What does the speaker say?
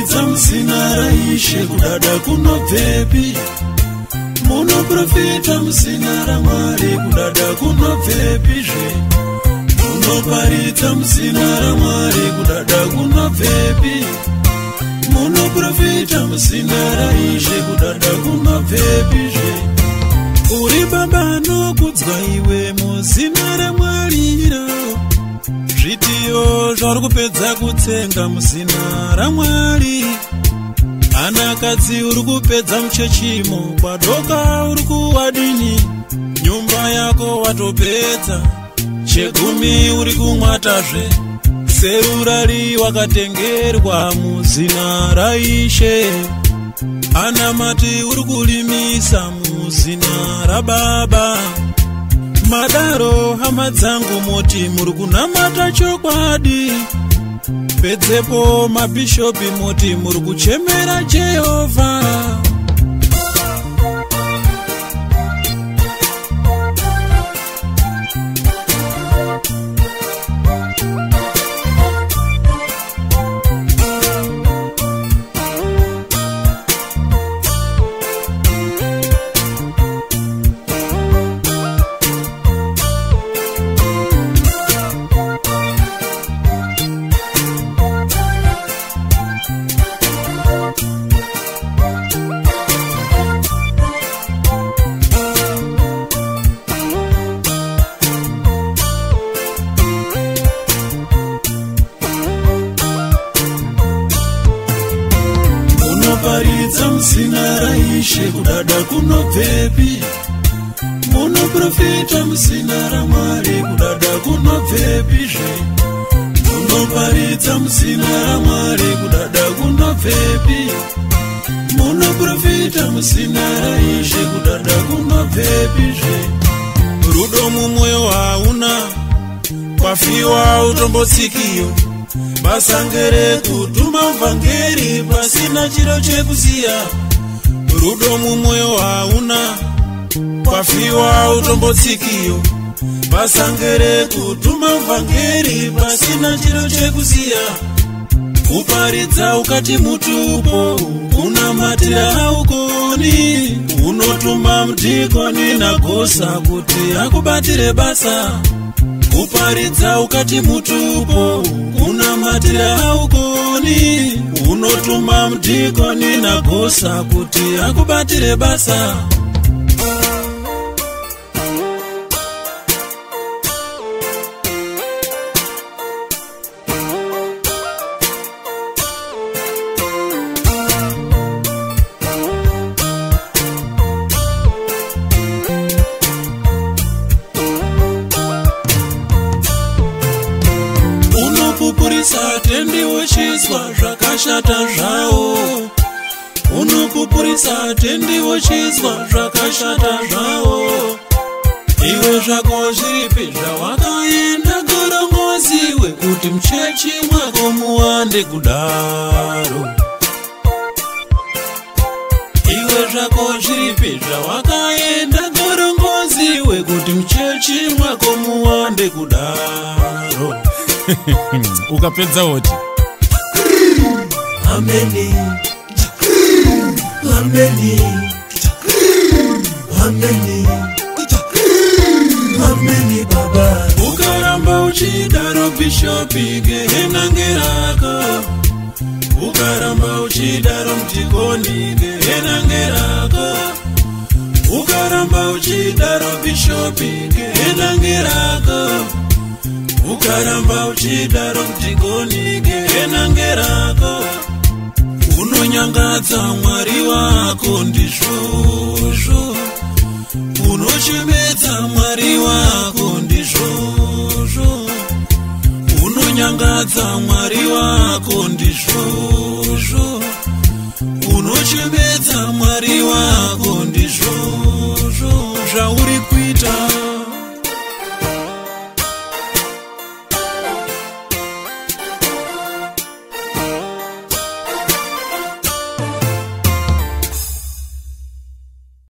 kuridza muzina raishe kudada kunobvepi munoprofita muzina ramwari kudada kunobvepizve munoparidza muzina ramwari kudada kunobvepi munoprofita muzina raishe kudada kunobvepizve uri baba nokudzwa iwe muzina ramwari ra no zvitiyo zvauri kupedza kutsenga muzina ramwari anakadzi uri kupedza muchechimo kwadoka uri kuwadini nyumba yako watopedza chegumi uri kumwatazve seurari wakatengerwa muzina raishe anamati uri kurimisa muzina rababa madaro hama dzangu muti muri kunamata chokwadi pedzepo mabhishopi muti muri kuchemera jehovha ndaparidza muzina raishe kudada kunobvepi munoprofita muzina ramwari kudada kunobvepi zve munoparidza muzina ramwari kudada kunobvepi munoprofita muzina raishe kudada kunobvepi zve rudo mumwoyo hauna kwafiwa utombotsikiyo basange rekutuma uvhangeri pasina chiro chekuziya rudo mumwewo hauna kwafiwa utombotsikiyo basange rekutuma uvhangeri pasina chiro chekuziya kuparidza ukati mutupo unamatira haukoni unotuma mudhikoni nagosa kuti akubatire basa kuparidza ukati mutupo kuna matira haugoni unotuma mudhikoni nagosa kuti akubatire basa vatendi vochizwa zvakashata zvavo unokupurisa vatendi vochizwa zvakashata zvavo iwe zvako zviripi zvawakaenda gorongoziwe kuti muchechi mwako muwande kudaro iwe zvako zviripi zvawakaenda gorongoziwe kuti muchechi mwako muwande kudaro ukapedza woti ukaramba uchidaro bishopi geenangerako ukaramba uchidaro mtikoni geenangerako ukaramba uchidaro bishopi geenangerako ukaramba uchidaro mtigonike enange rako unonyangadza mwari wako ndizvozvo unochemedza mwari wako ndizvozvo unonyangadza mwari wako ndizvozvo unochemedza mwari wako ndizvozvo zvauri kuita ja